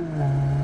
Uh...